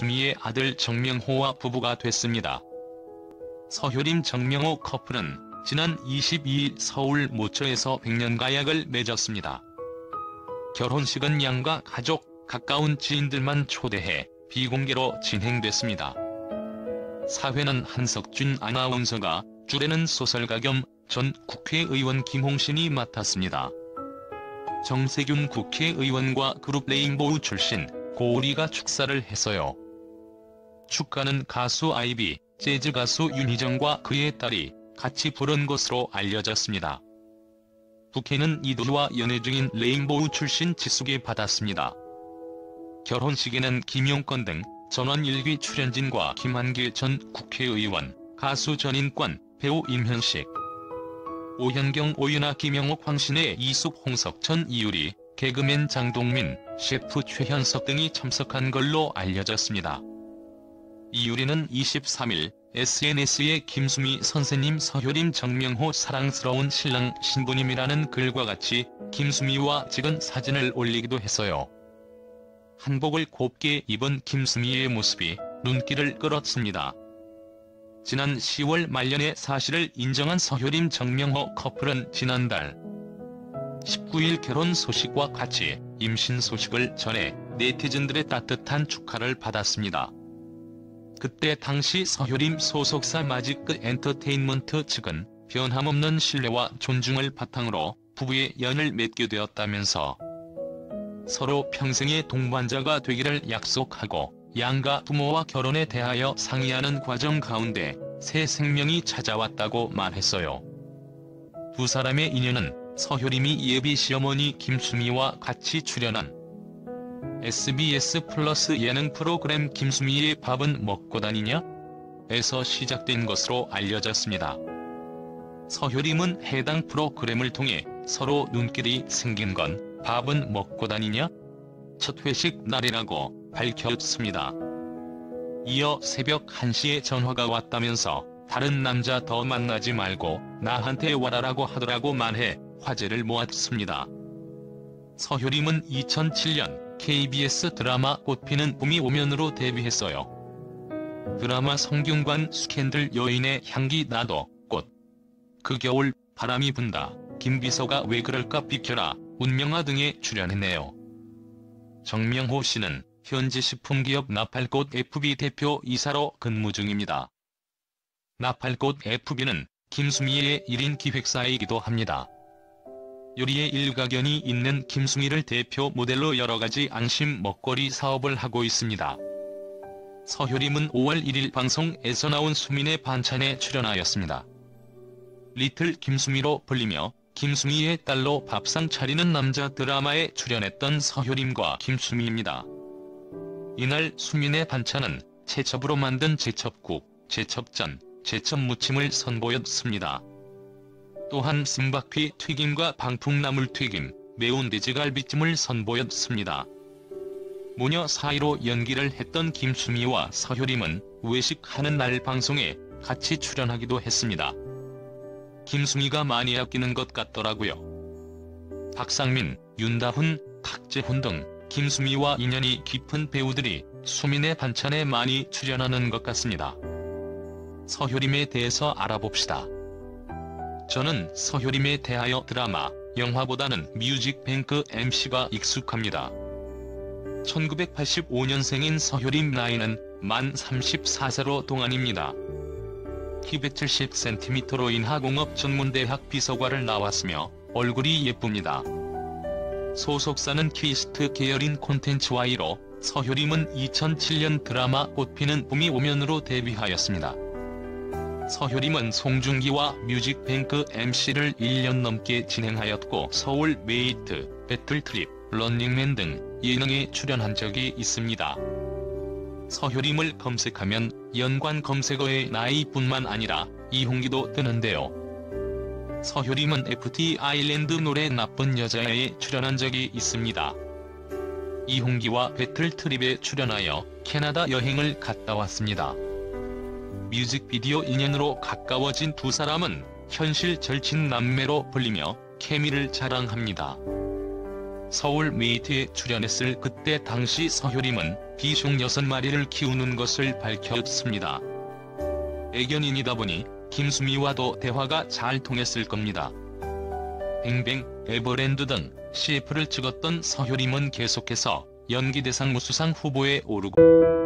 김수미의 아들 정명호와 부부가 됐습니다. 서효림 정명호 커플은 지난 22일 서울 모처에서 백년가약을 맺었습니다. 결혼식은 양가 가족, 가까운 지인들만 초대해 비공개로 진행됐습니다. 사회는 한석준 아나운서가 주례는 소설가 겸 전 국회의원 김홍신이 맡았습니다. 정세균 국회의원과 그룹 레인보우 출신 고우리가 축사를 했어요. 축가는 가수 아이비, 재즈 가수 윤희정과 그의 딸이 같이 부른 것으로 알려졌습니다. 부케는 이도희와 연애 중인 레인보우 출신 지숙이 받았습니다. 결혼식에는 김용건 등 전원 일기 출연진과 김한길 전 국회의원, 가수 전인권, 배우 임현식, 오현경 오윤아 김영옥 황신혜 이숙 홍석 전 이유리, 개그맨 장동민, 셰프 최현석 등이 참석한 걸로 알려졌습니다. 이유리는 23일 SNS에 김수미 선생님 서효림 정명호 사랑스러운 신랑 신부님이라는 글과 같이 김수미와 찍은 사진을 올리기도 했어요. 한복을 곱게 입은 김수미의 모습이 눈길을 끌었습니다. 지난 10월 말년의 사실을 인정한 서효림 정명호 커플은 지난달 19일 결혼 소식과 같이 임신 소식을 전해 네티즌들의 따뜻한 축하를 받았습니다. 그때 당시 서효림 소속사 마지크 엔터테인먼트 측은 변함없는 신뢰와 존중을 바탕으로 부부의 연을 맺게 되었다면서 서로 평생의 동반자가 되기를 약속하고 양가 부모와 결혼에 대하여 상의하는 과정 가운데 새 생명이 찾아왔다고 말했어요. 두 사람의 인연은 서효림이 예비 시어머니 김수미와 같이 출연한 SBS 플러스 예능 프로그램 김수미의 밥은 먹고 다니냐? 에서 시작된 것으로 알려졌습니다. 서효림은 해당 프로그램을 통해 서로 눈길이 생긴 건 밥은 먹고 다니냐? 첫 회식 날이라고 밝혔습니다. 이어 새벽 1시에 전화가 왔다면서 다른 남자 더 만나지 말고 나한테 와라라고 하더라고 말해 화제를 모았습니다. 서효림은 2007년 KBS 드라마 꽃피는 봄이 오면으로 데뷔했어요. 드라마 성균관 스캔들 여인의 향기 나도 꽃. 그 겨울 바람이 분다. 김비서가 왜 그럴까 비켜라. 운명아 등에 출연했네요. 정명호 씨는 현재 식품기업 나팔꽃 FB 대표 이사로 근무 중입니다. 나팔꽃 FB는 김수미의 1인 기획사이기도 합니다. 요리에 일가견이 있는 김수미를 대표 모델로 여러가지 안심 먹거리 사업을 하고 있습니다. 서효림은 5월 1일 방송에서 나온 수민의 반찬에 출연하였습니다. 리틀 김수미로 불리며 김수미의 딸로 밥상 차리는 남자 드라마에 출연했던 서효림과 김수미입니다. 이날 수민의 반찬은 채첩으로 만든 제첩국, 제첩전, 제첩무침을 선보였습니다. 또한 승박휘 튀김과 방풍나물 튀김, 매운 돼지갈비찜을 선보였습니다. 모녀 사이로 연기를 했던 김수미와 서효림은 외식하는 날 방송에 같이 출연하기도 했습니다. 김수미가 많이 아끼는 것 같더라고요. 박상민, 윤다훈, 탁재훈 등 김수미와 인연이 깊은 배우들이 수민의 반찬에 많이 출연하는 것 같습니다. 서효림에 대해서 알아봅시다. 저는 서효림에 대하여 드라마, 영화보다는 뮤직뱅크 MC가 익숙합니다. 1985년생인 서효림 나이는 만 34세로 동안입니다. 키 170cm로 인하공업 전문대학 비서과를 나왔으며 얼굴이 예쁩니다. 소속사는 키이스트 계열인 콘텐츠와이로 서효림은 2007년 드라마 꽃피는 봄이 오면으로 데뷔하였습니다. 서효림은 송중기와 뮤직뱅크 MC를 1년 넘게 진행하였고 서울 메이트, 배틀트립, 런닝맨 등 예능에 출연한 적이 있습니다. 서효림을 검색하면 연관 검색어의 나이뿐만 아니라 이홍기도 뜨는데요. 서효림은 FT 아일랜드 노래 나쁜 여자에 출연한 적이 있습니다. 이홍기와 배틀트립에 출연하여 캐나다 여행을 갔다 왔습니다. 뮤직비디오 인연으로 가까워진 두 사람은 현실 절친 남매로 불리며 케미를 자랑합니다. 서울 메이트에 출연했을 그때 당시 서효림은 비숑 6마리를 키우는 것을 밝혔습니다. 애견인이다 보니 김수미와도 대화가 잘 통했을 겁니다. 뱅뱅, 에버랜드 등 CF를 찍었던 서효림은 계속해서 연기대상 우수상 후보에 오르고